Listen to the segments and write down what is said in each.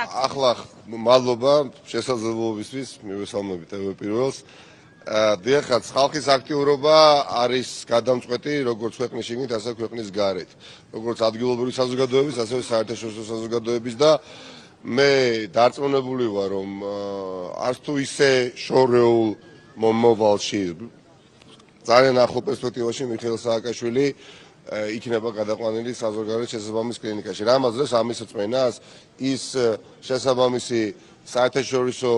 აქცია. ახლა მადლობა შესაძლებლობისთვის მივესალმებით TV პირველს. დიახაც ხალხის აქტიურობა არის გადამწყვეტი როგორც ქვეყნის შიგნით, ასევე ქვეყნის გარეთ. როგორც ადგილობრივი საზოგადოების, ასევე საერთაშორისო საზოგადოების და მე დარწმუნებული ვარ, რომ არც თუ ისე შორეულ მომავალში ძალიან ახლო პერსპექტივაში მიხეილ სააკაშვილი იქნება გადაყვანილი საზოგადოების შესაბამის კლინიკაში. რამაც დღეს ამის წმენას ის შესაბამისი საერთაშორისო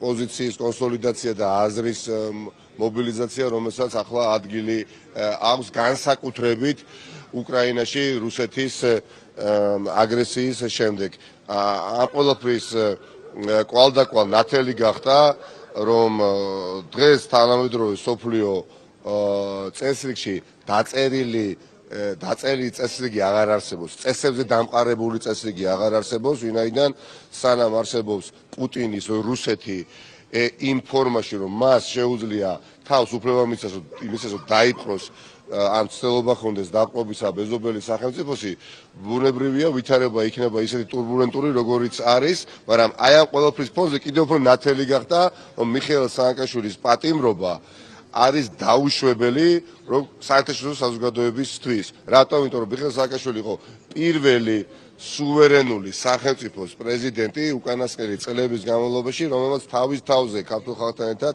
პოზიციის კონსოლიდაცია და აზრის მობილიზაცია, რომელსაც ახლა ადგილი აქვს განსაკუთრებით უკრაინაში რუსეთის აგრესიის შემდეგ. ამ ყოველფრის კვალდაკვალ ნათელი გახდა, რომ დღეს თანამედროვე სოფლიო წესრიგში დაწერილი დაწერილი წესრიგი აღარ არსებობს. წესებზე დამყარებული წესრიგი აღარ არსებობს, ვინაიდან სანამ არსებობს პუტინის რუსეთი იმ ფორმაში, რომ მას შეუძლია თავს უფლებამისას იმისას დაიპყროს ან ცდილობა ხონდეს დაყრობისა ბეზობელი სახელმწიფოსი ბუნებრივია ვითარება იქნება ისეთი ტურბულენტური როგორიც არის, მაგრამ აი ამ ყველაფრის ფონზე კიდევ უფრო ნათელი გახდა რომ მიხეილ სააკაშვილის პატიმრობა არის დაუშვებელი რომ საერთაშორისო საზოგადოებისთვის. რატომ? იმიტომ რომ ბიხელ სააკაშვილი იყო პირველი სუვერენული სახელმწიფოს პრეზიდენტი უკანასკნელი წლების განმავლობაში, რომელმაც თავის თავზე ქართულ ხალხთან ერთად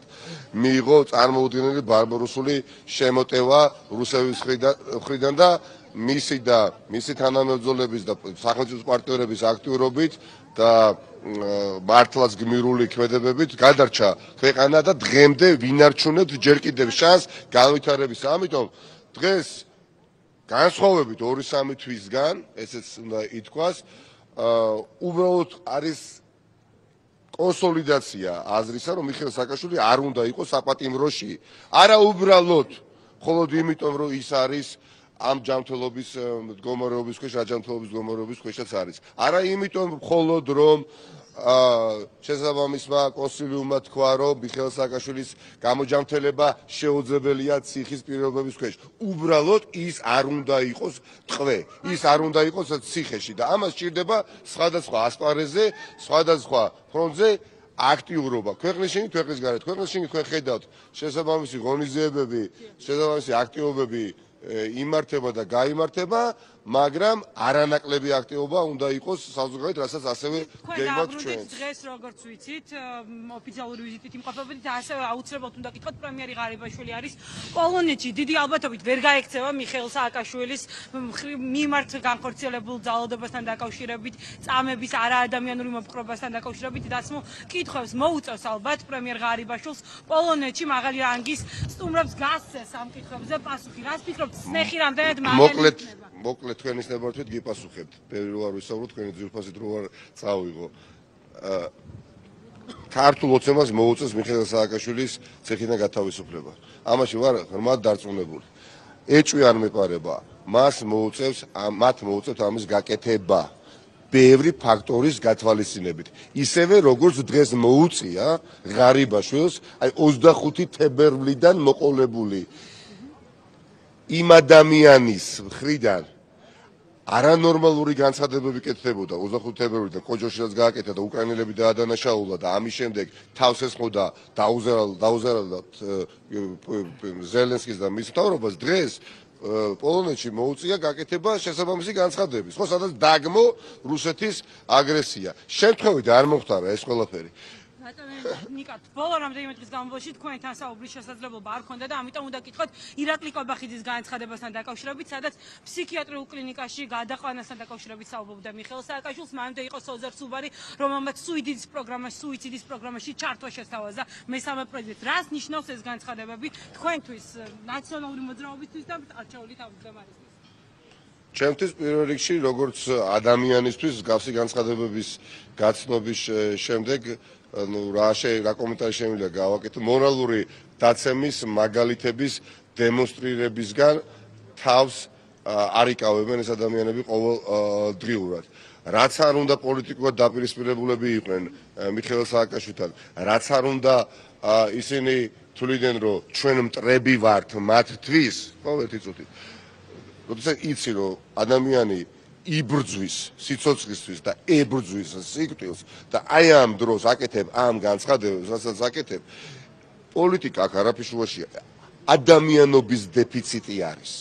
მიიღო წარმოუდგენელი ბარბაროსული შემოტევა რუსების მხრიდან და მისი და მისი თანამებრძოლების და სახელმწიფო პარტნიორების აქტიურობით და მართლაც გმირული ქმედებებით გადარჩა ქვეყანა და დღემდე ვინარჩუნებთ ჯერ კიდევ შანს განვითარების. ამიტომ დღეს განსხვავებით 2-3 თვისგან, ესეც უნდა ითქვას, უბრალოდ არის კონსოლიდაცია აზრისა, რომ მიხეილ სააკაშვილი არ უნდა იყოს საპატიმროში. არა უბრალოდ, მხოლოდ იმიტომ, რომ ის არის ამ ჯანმრთელობის მდგომარეობის ქვეშ, აჯანმრთელობის მდგომარეობის ქვეშაც არის. არა იმიტომ, მხოლოდ რომ შესაბამისმა კონსილიუმმა თქვა, რომ მიხეილ სააკაშვილის გამოჯანმრთელება შეუძლებელია ციხის პირობების ქვეშ. უბრალოდ ის არ უნდა იყოს ტყვე, ის არ უნდა იყოს ციხეში და ამას ჭირდება სხვადასხვა ასპარეზზე, სხვადასხვა ფრონტზე აქტიურობა. ქვეყნის შინ, ქვეყნის გარეთ, ქვეყნის შინ თქვენ ხედავთ შესაბამისი ღონისძიებები, შესაბამისი აქტივობები იმართება და გამართება, მაგრამ არანაკლები აქტივობა უნდა იყოს საზოგადოებრივ, რასაც ასევე გეგმავთ ჩვენ. დღეს როგორც ვიცით, ოფიციალური ვიზიტით იმყოფებით და ასევე აუცილებლად უნდა გითხოთ პრემიერი ღარიბაშვილი არის პოლონეთში. დიდი ალბათობით ვერ გაექცევა მიხეილ სააკაშვილის მიმართ განხორციელებულ ძალადობასთან დაკავშირებით, წამების არაადამიანური მოპყრობასთან დაკავშირებით დასმო კითხვებს მოუწევს ალბათ პრემიერ ღარიბაშვილს პოლონეთში მაღალი რანგის სტუმრებს გასცეს ამ კითხვებზე პასუხი. რას ფიქრობთ, სნეხი რამდენად მაგალითია? მოკლედ მოკლედ თქვენის ნებართვით გიპასუხებთ. ბევრი რო არ ვისაუბროთ, თქვენი ძირფასით რო არ წავიღო. აა ქართულ ოცნებას მოუწევს მიხეილ სააკაშვილის ციხიდან გათავისუფლება. ამაში ვარ ღრმად დარწმუნებული. ეჭვი არ მეპარება. მას მოუწევს მათ მოუწევთ ამის გაკეთება. ბევრი ფაქტორის გათვალისწინებით. ისევე როგორც დღეს მოუწია ღარიბაშვილს, აი 25 თებერვლიდან მოყოლებული იმ ადამიანის მხრიდან არანორმალური განცხადებები კეთდებოდა. 25 თებერვლიდან კოჯოშიაც გააკეთა და უკრაინელები დაადანაშაულა და ამის შემდეგ თავს ესხოდა დაუზერალ დაუზერალად ზელენსკის და მის თავრობას დღეს პოლონეთში მოუწია გაკეთება შესაბამისი განცხადებების ხო სადაც დაგმო რუსეთის აგრესია. შემთხვევით არ მომხდარა ეს ყველაფერი ნიკა ბოლო რამდენიმე დღის განმავლობაში თქვენთან საუბრის შესაძლებლობა არ ქონდა და ამიტომ უნდა გითხოთ ირაკლი კობახიძის განცხადებასთან დაკავშირებით, სადაც ფსიქიატრიულ კლინიკაში გადაყვანასთან დაკავშირებით საუბრობდა მიხეილ სააკაშვილს, მანამდე იყო სოზარ სუბარი, რომელმაც სუიციდის პროგრამაში, სუიციდის პროგრამაში ჩართვა შესთავაზა მესამე პრეზიდენტს. რას ნიშნავს ეს განცხადებები თქვენთვის, ნაციონალური მოძრაობისთვის და არჩეული თავმჯდომარისთვის? ჩემთვის პირველ რიგში როგორც ადამიანისთვის გავსი განცხადებების გაცნობის შემდეგ ну რა შე რა კომენტარი შემიძლია გავაკეთო? მორალური დაცემის მაგალითების დემონსტრირებისგან თავს არიკავებენ ეს ადამიანები ყოველ დღიურად. რაც არ უნდა პოლიტიკურად დაპირისპირებულები იყვნენ მიხეილ სააკაშვილთან რაც არ უნდა ისინი თვლიდნენ რომ ჩვენ მტრები ვართ მათთვის ყოველთვის წუთი. როდესაც იცი რომ ადამიანი იბრძვის სიცოცხლისთვის და ებრძვის სიკვდილს და აი ამ დროს აკეთებ ამ განცხადებებს, რასაც აკეთებ, პოლიტიკა აქ არაფიშუაშია. ადამიანობის დეფიციტი არის.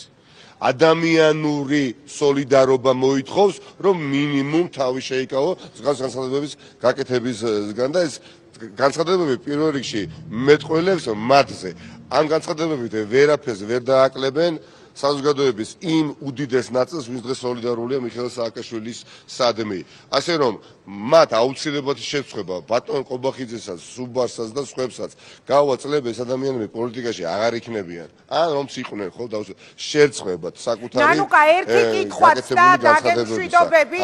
ადამიანური солиდარობა მოითხოვს, რომ მინიმუმ თავი შეიკავო ზღას განცხადებების გაკეთებისგან და ეს განცხადებები პირველ რიგში მეტყველებს მათზე. ამ განცხადებებით ვერაფერს ვერ დააკლებენ საზოგადოების იმ უდიდეს ნაწილს, ვინც დღეს სოლიდარულია მიხეილ სააკაშვილის სადმე. ასე რომ, მათ აუცილებლად შეცხვება ბატონ ყობახიძესაც, სუბარსაც და სხვებსაც. გავაწლებ ეს ადამიანები პოლიტიკაში აღარ იქნებიან. ან რომც იყვნენ ხო და შეერცხვებათ საკუთარი ნანუკა ერთი კითხვაც და დაგემშვიდობებით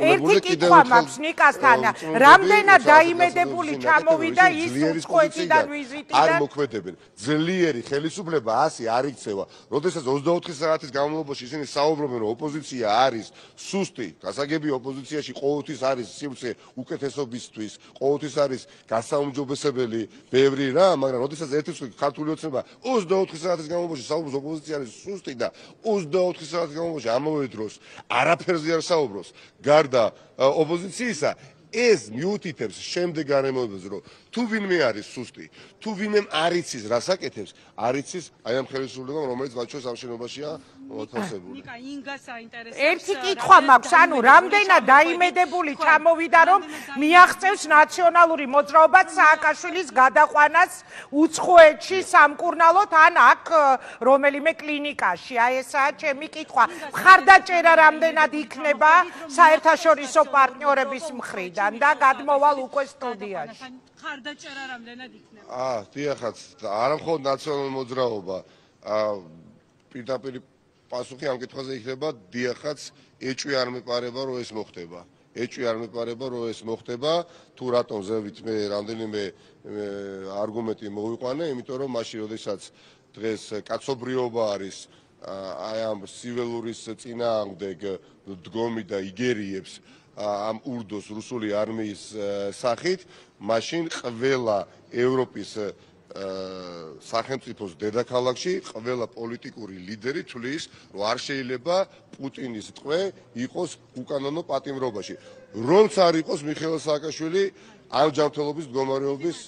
ერთი კითხვა მაქვს ნიკასთან. რამდენად დაიმედებული ჩამოვიდა ის უცხოეთიდან ვიზიტიდან? არ მოქმედებენ. ძლიერი ხელისუფლება ასე არ იქცევა. როდესაც 24 საათის განმავლობაში ისინი საუბრობენ რომ ოპოზიცია არის სუსტი გასაგები ოპოზიციაში ყოველთვის არის სივრცე უკეთესობისთვის, ყოველთვის არის გასაუმჯობესებელი ბევრი რა, მაგრამ როდესაც ერთის ქართული ოცნება 24 საათის განმავლობაში საუბრობს ოპოზიცია არის სუსტი და 24 საათის განმავლობაში ამავე დროს არაფერზე არ საუბრობს, გარდა ოპოზიციისა ეს მიუთითებს შემდეგ გარემოებებს რომ თუ ვინმე არის სუსტი თუ ვინმე არ იცის რას აკეთებს? არ იცის აი ამ ხელისუფლებამ რომელიც მათ შორის ამ შენობაშია მოთავსებული ნიკა ინგას საინტერესო ერთი კითხვა მაქვს ანუ რამდენად დაიმედებული ჩამოვიდა რომ მიაღწევს ნაციონალური მოძრაობა სააკაშვილის გადაყვანას უცხოეთში სამკურნალოდ ან აქ რომელიმე კლინიკაში. აი ესაა ჩემი კითხვა. მხარდაჭერა რამდენად იქნება საერთაშორისო პარტნიორების მხრიდან და გადმოვალ უკვე სტუდიაში. მხარდაჭერა რამდენად იქნება? აა დიახაც არა მხოლოდ ნაციონალური მოძრაობა. აა პირდაპირ პასუხი ამ კითხვაზე იქნება დიახაც ეჭვი არ მეპარება რომ ეს მოხდება. ეჭვი არ მეპარება რომ ეს მოხდება. თუ რატომ ზევით მე რამდენიმე არგუმენტი მოვიყვანე იმიტომ რომ მაშინ როდესაც დღეს კაცობრიობა არის აი ამ სიველურის წინააღმდეგ დგომი და იგერიებს ამ ურდოს რუსული არმიის სახით მაშინ ყველა ევროპის სახელმწიფოს დედაქალაქში ყველა პოლიტიკური ლიდერი თulis რომ არ შეიძლება პუტინის ტყვე იყოს უკანონო პატიმრობაში. რომც არ იყოს მიხეილ სააკაშვილი ამ ჯანმრთელობის მდგომარეობის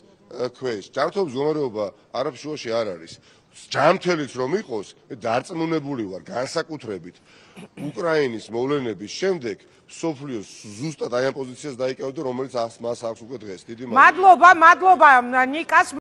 ქვეშ. ჯანმრთელობის მდგომარეობა არაფშუაში არ არის ჯანმრთელიც რომ იყოს დარწმუნებული ვარ განსაკუთრებით. უკრაინის მოვლენების შემდეგ სოფლიოს ზუსტად აი ამ პოზიციას დაიკავდა რომელიც მას აქვს უკვე დღეს. დიდი მადლობა მადლობა ნიკას